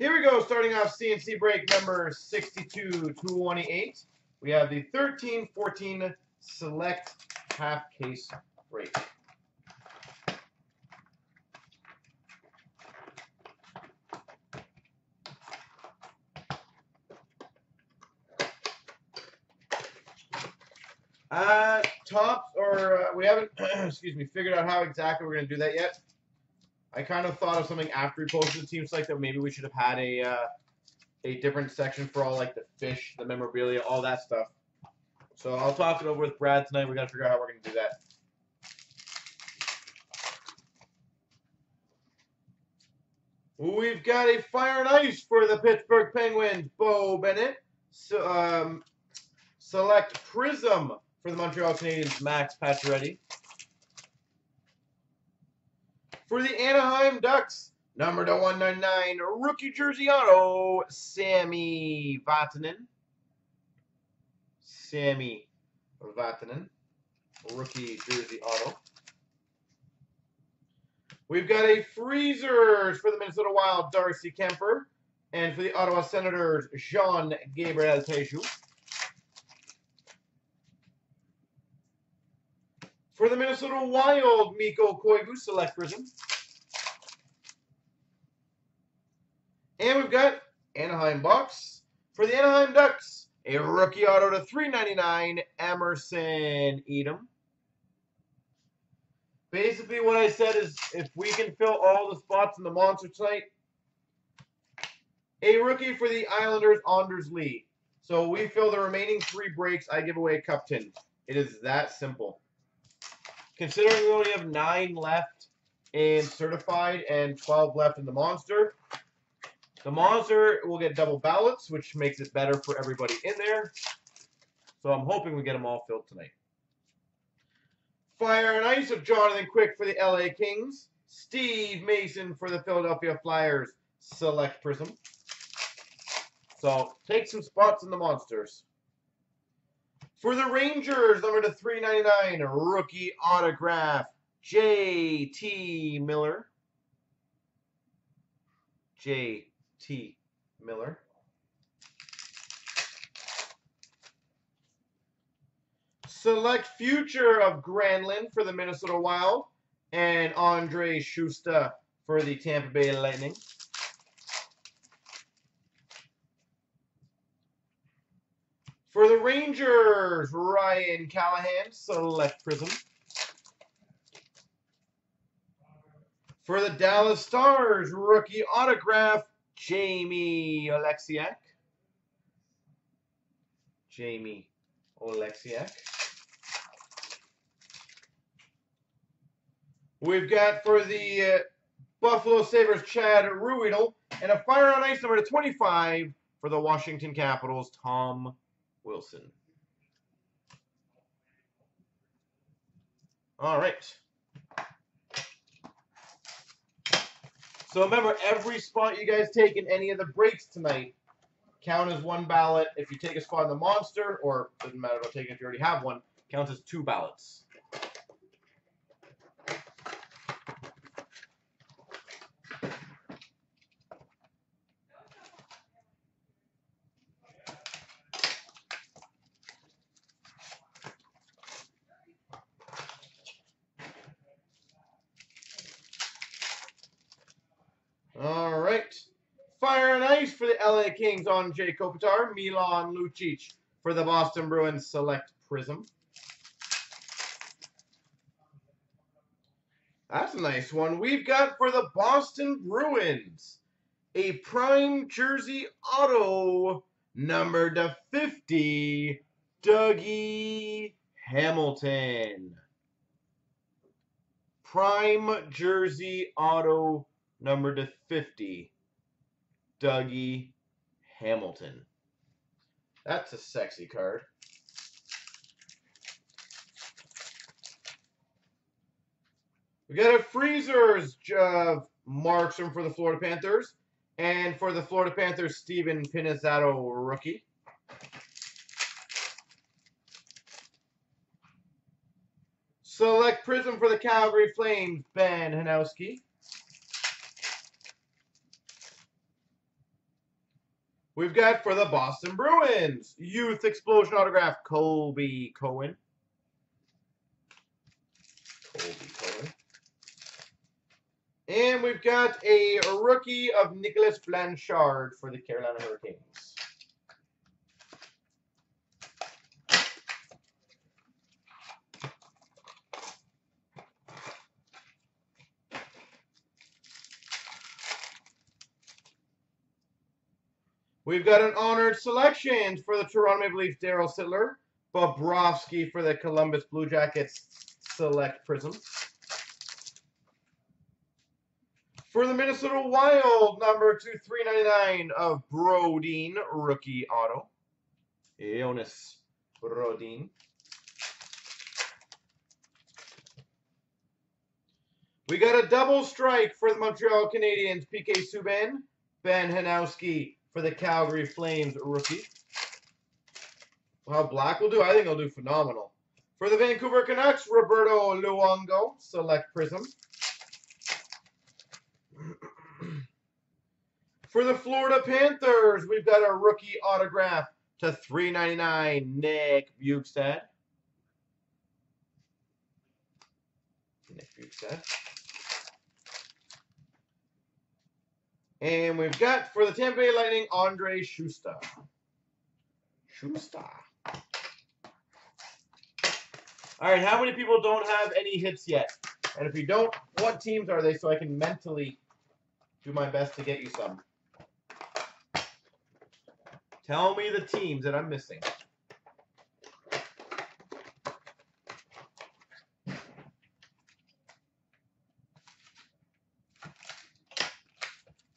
Here we go, starting off CNC break number 6228. We have the 13-14 select half case break. Uh, tops, or uh, we haven't, excuse me, figured out how exactly we're going to do that yet. I kind of thought of something after we posted the team select that maybe we should have had a uh, a different section for all like the fish, the memorabilia, all that stuff. So I'll talk it over with Brad tonight. We got to figure out how we're to do that. We've got a fire and ice for the Pittsburgh Penguins, Beau Bennett. So, um, select Prism for the Montreal Canadiens, Max Pacioretty. For the Anaheim Ducks, number to 199, rookie jersey auto, Sami Vatanen. Sami Vatanen, rookie jersey auto. We've got a freezers for the Minnesota Wild, Darcy Kuemper. And for the Ottawa Senators, Jean Gabriel Pageau. For the Minnesota Wild, Mikko Koivu, Select Prism. And we've got Anaheim Bucks. For the Anaheim Ducks, a rookie auto to 399, Emerson Etem. Basically, what I said is if we can fill all the spots in the monster tonight, a rookie for the Islanders, Anders Lee. So we fill the remaining three breaks, I give away a cup tin. It is that simple. Considering we only have nine left in certified and 12 left in the monster, the monster will get double ballots, which makes it better for everybody in there. So I'm hoping we get them all filled tonight. Fire and Ice of Jonathan Quick for the LA Kings. Steve Mason for the Philadelphia Flyers. Select Prism. So take some spots in the monsters. For the Rangers, number to 399, rookie autograph, J.T. Miller. J.T. Miller. Select future of Granlund for the Minnesota Wild and Andrej Sustr for the Tampa Bay Lightning. For the Rangers, Ryan Callahan, select prism. For the Dallas Stars, rookie autograph, Jamie Oleksiak. Jamie Oleksiak. We've got for the uh, Buffalo Sabres, Chad Ruhwedel, and a Fire on Ice number to 25 for the Washington Capitals, Tom Wilson. All right. So remember, every spot you guys take in any of the breaks tonight count as one ballot. If you take a spot in the monster, or doesn't matter about taking if you already have one, counts as two ballots. All right. For the LA Kings Anze Kopitar. Milan Lucic for the Boston Bruins Select Prism. That's a nice one. We've got for the Boston Bruins a prime jersey auto number to 50, Dougie Hamilton. Prime jersey auto number to 50, Dougie Hamilton. That's a sexy card. We got a Freezers uh, Markstrom for the Florida Panthers. And for the Florida Panthers, Steven Pinizzotto rookie. Select Prism for the Calgary Flames, Ben Hanowski. We've got for the Boston Bruins, Youth Explosion autograph, Colby Cohen. Colby Cohen. And we've got a rookie of Nicholas Blanchard for the Carolina Hurricanes. We've got an honored selection for the Toronto Maple Leafs, Daryl Sittler. Bobrovsky for the Columbus Blue Jackets, Select Prism. For the Minnesota Wild, number two, 399 of Brodin, rookie auto. Jonas Brodin. We got a double strike for the Montreal Canadiens, PK Subban, Ben Hanowski for the Calgary Flames rookie. How Black will do? I think he'll do phenomenal. For the Vancouver Canucks, Roberto Luongo, Select Prism. For the Florida Panthers, we've got a rookie autograph to 399 Nick Bjugstad. Nick Bjugstad. And we've got for the Tampa Bay Lightning, Andrej Sustr. Sustr. All right, how many people don't have any hits yet? And if you don't, what teams are they so I can mentally do my best to get you some? Tell me the teams that I'm missing.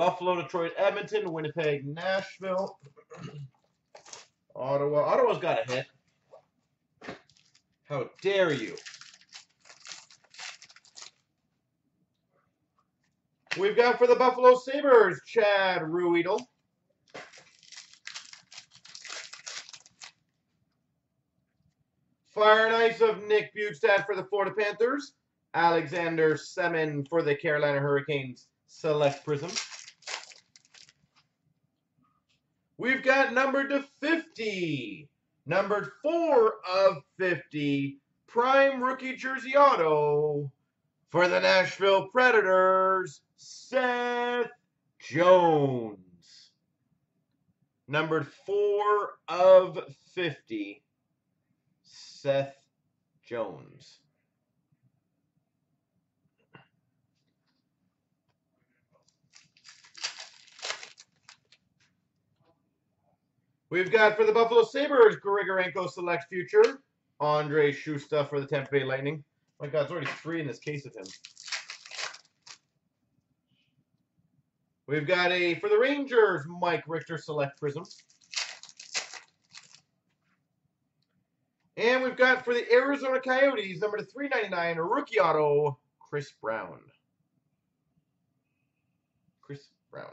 Buffalo, Detroit, Edmonton, Winnipeg, Nashville, Ottawa. Ottawa's got a hit. How dare you? We've got for the Buffalo Sabres, Chad Ruhwedel. Fire and Ice of Nick Bjugstad for the Florida Panthers. Alexander Semin for the Carolina Hurricanes. Select Prism. We've got numbered to 50. Numbered 4 of 50. Prime Rookie Jersey Auto for the Nashville Predators, Seth Jones. Numbered 4 of 50. Seth Jones. We've got for the Buffalo Sabres, Grigorenko Select Future. Andrej Sustr for the Tampa Bay Lightning. My God, it's already three in this case of him. We've got a, for the Rangers, Mike Richter Select Prism. And we've got for the Arizona Coyotes, number 399, a rookie auto, Chris Brown. Chris Brown.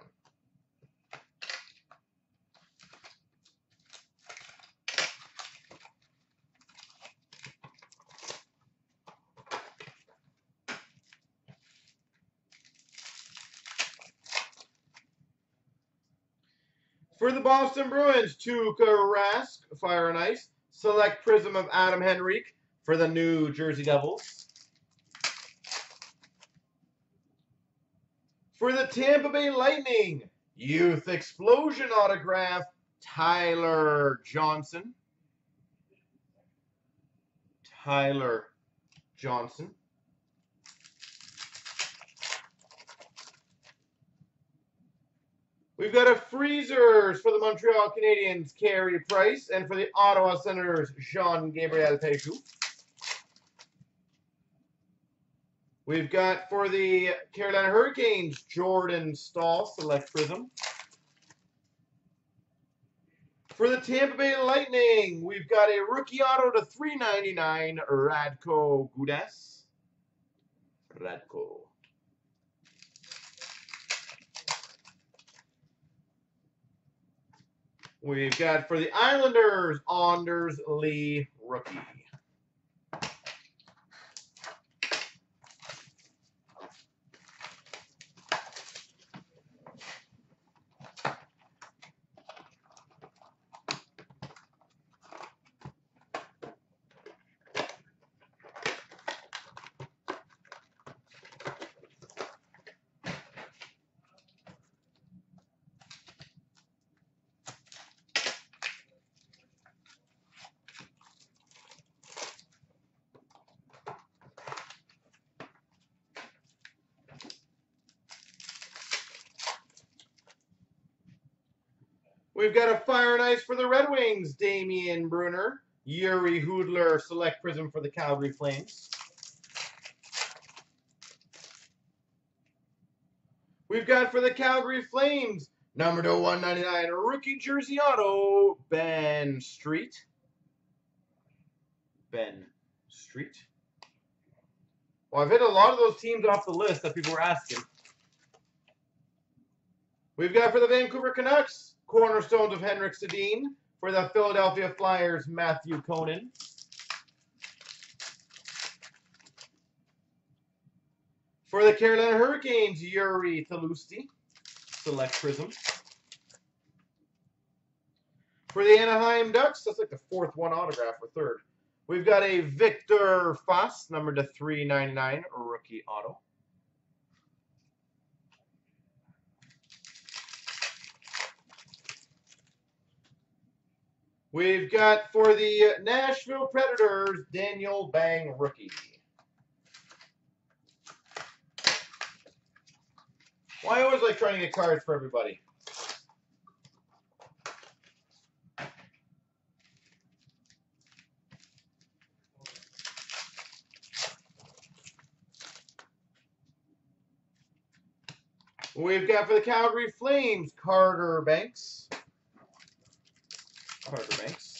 For the Boston Bruins, Tuukka Rask, Fire and Ice. Select Prism of Adam Henrique for the New Jersey Devils. For the Tampa Bay Lightning, Youth Explosion autograph, Tyler Johnson. Tyler Johnson. We've got a freezers for the Montreal Canadiens, Carey Price, and for the Ottawa Senators, Jean-Gabriel Pageau. We've got for the Carolina Hurricanes, Jordan Staal, Select Prism. For the Tampa Bay Lightning, we've got a rookie auto to 399, Radko Gudas. Radko. We've got for the Islanders, Anders Lee, rookie. We've got a Fire and Ice for the Red Wings, Damien Brunner. Jiri Hudler Select Prism for the Calgary Flames. We've got for the Calgary Flames, number to 199, rookie jersey auto, Ben Street. Ben Street. Well, I've hit a lot of those teams off the list that people were asking. We've got for the Vancouver Canucks, cornerstones of Henrik Sedin. For the Philadelphia Flyers, Matthew Conan. For the Carolina Hurricanes, Jiri Tlusty. Select Prism. For the Anaheim Ducks, that's like the fourth one autograph or third. We've got a Victor Foss, number to 399, rookie auto. We've got for the Nashville Predators, Daniel Bang rookie. Well, I always like trying to get cards for everybody. We've got for the Calgary Flames, Carter Bancks. Carter Bancks.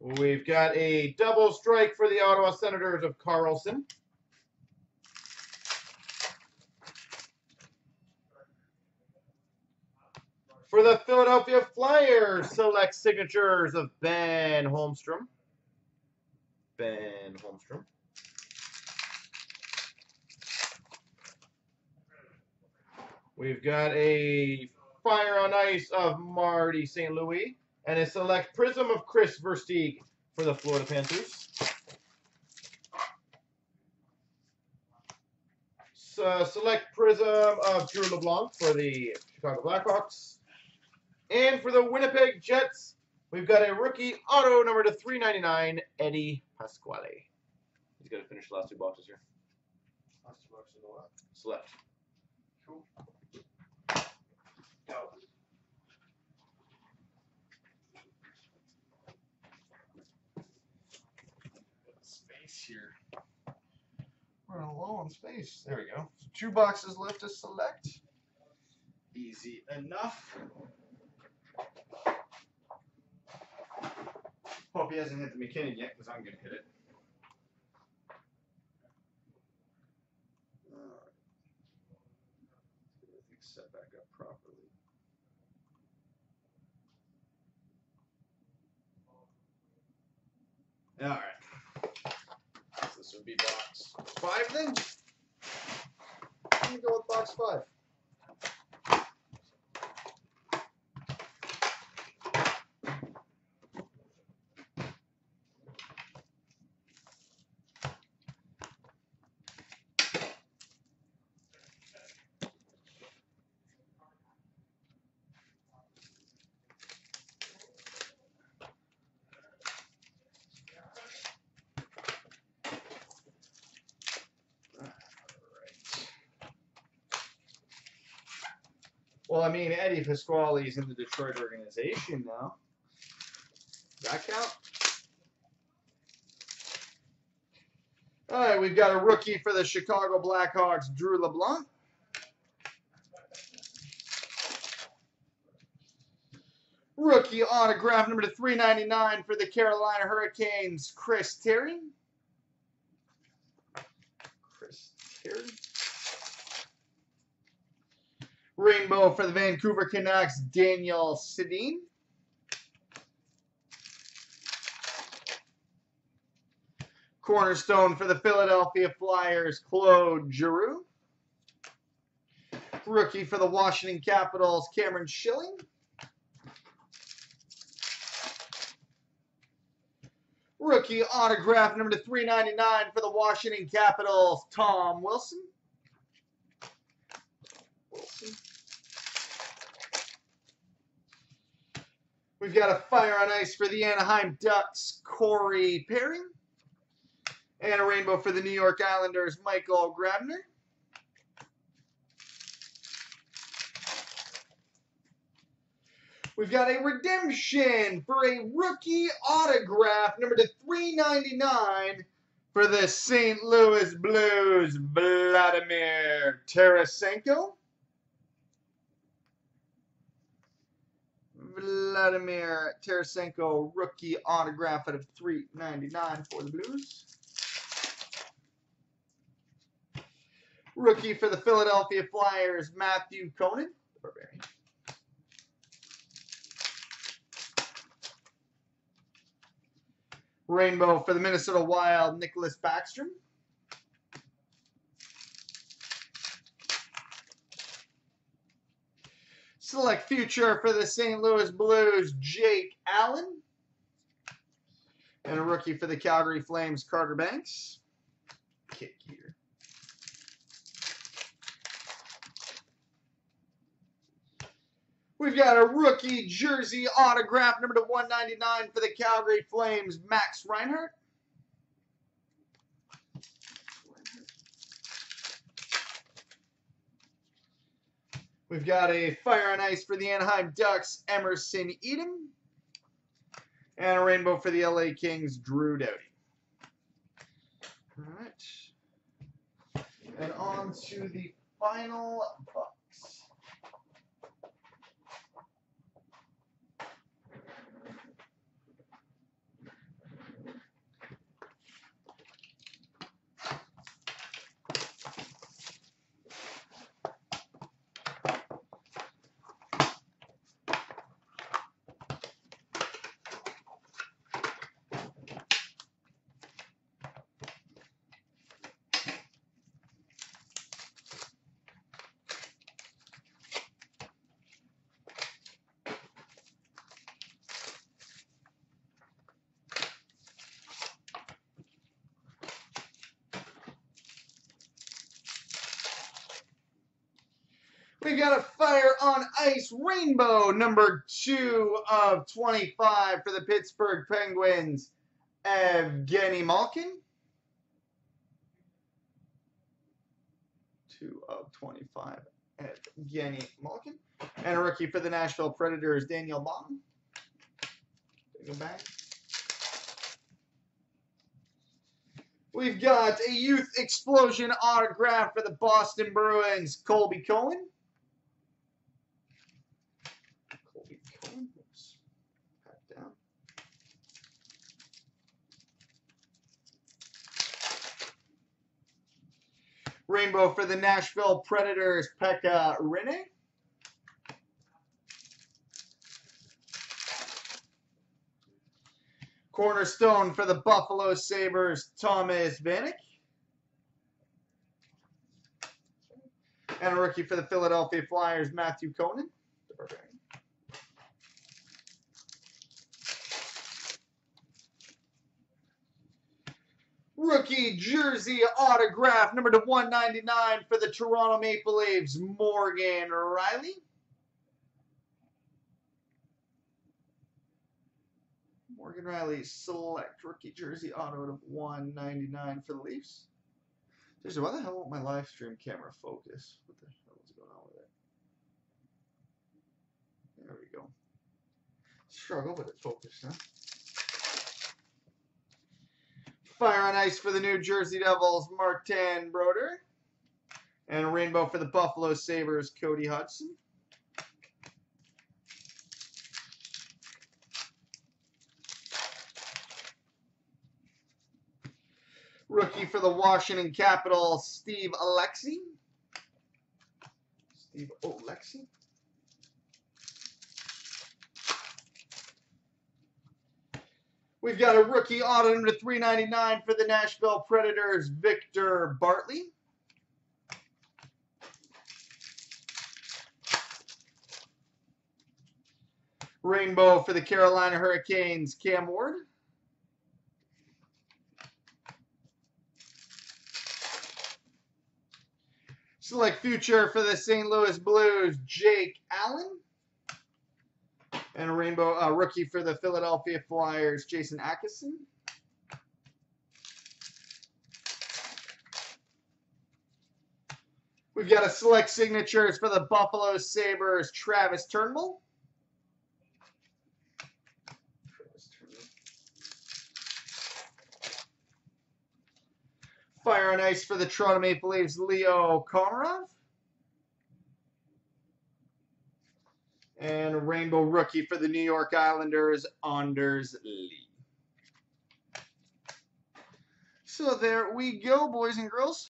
We've got a double strike for the Ottawa Senators of Karlsson. For the Philadelphia Flyers, select signatures of Ben Holmstrom. Ben Holmstrom. We've got a Fire on Ice of Marty St. Louis. And a select Prism of Chris Versteeg for the Florida Panthers. So, uh, select Prism of Drew LeBlanc for the Chicago Blackhawks. And for the Winnipeg Jets, we've got a rookie auto number to 399, Eddie Pasquale. He's going to finish the last two boxes here. Last two the what? Select. Cool. Space here. We're low on space. There we go. So two boxes left to select. Easy enough. Hope he hasn't hit the MacKinnon yet, because I'm going to hit it. Be box five then? I'm gonna go with box five. Well, I mean, Eddie Pasquale is in the Detroit organization now. Does that count? All right, we've got a rookie for the Chicago Blackhawks, Drew LeBlanc. Rookie autograph number to 399 for the Carolina Hurricanes, Chris Terry. Chris Terry. Rainbow for the Vancouver Canucks, Daniel Sedin. Cornerstone for the Philadelphia Flyers, Claude Giroux. Rookie for the Washington Capitals, Cameron Schilling. Rookie autograph number to 399 for the Washington Capitals, Tom Wilson. Wilson. We've got a Fire on Ice for the Anaheim Ducks, Corey Perry. And a Rainbow for the New York Islanders, Michael Grabner. We've got a redemption for a rookie autograph, number to 399 for the St. Louis Blues, Vladimir Tarasenko. Vladimir Tarasenko rookie autograph out of 399 for the Blues. Rookie for the Philadelphia Flyers, Matthew Conan. Barbarian. Rainbow for the Minnesota Wild, Nicholas Backstrom. Select future for the St. Louis Blues, Jake Allen. And a rookie for the Calgary Flames, Carter Bancks. Kick here. We've got a rookie jersey autograph, number to 199 for the Calgary Flames, Max Reinhart. We've got a Fire and Ice for the Anaheim Ducks, Emerson Etem. And a rainbow for the LA Kings, Drew Doughty. All right. And on to the final box. We got a Fire on Ice Rainbow, number two of 25 for the Pittsburgh Penguins, Evgeny Malkin. Two of 25, Evgeny Malkin. And a rookie for the Nashville Predators, Daniel Baum. It back. We've got a Youth Explosion autograph for the Boston Bruins, Colby Cohen. Colby Cohen. Oops. Back down. Rainbow for the Nashville Predators, Pekka Rinne. Cornerstone for the Buffalo Sabres, Thomas Vanek. And a rookie for the Philadelphia Flyers, Matthew Conan. The Barbarian. Rookie jersey autograph, number to 199 for the Toronto Maple Leafs, Morgan Rielly. Morgan Rielly select rookie jersey auto of 199 for the Leafs. Seriously, why the hell won't my live stream camera focus? What the hell is going on with it? There we go. Struggle, but it focused, huh? Fire on ice for the New Jersey Devils, Martin Brodeur. And rainbow for the Buffalo Sabres, Cody Hodgson. Rookie for the Washington Capitals, Steve Oleksy. Steve Oleksy. We've got a rookie auto number 399 for the Nashville Predators, Victor Bartley. Rainbow for the Carolina Hurricanes, Cam Ward. Select future for the St. Louis Blues, Jake Allen. And a rainbow uh, rookie for the Philadelphia Flyers, Jason Atkinson. We've got a select signatures for the Buffalo Sabres, Travis Turnbull. Fire and ice for the Toronto Maple Leafs, Leo Komarov. And a Rainbow Rookie for the New York Islanders, Anders Lee. So there we go, boys and girls.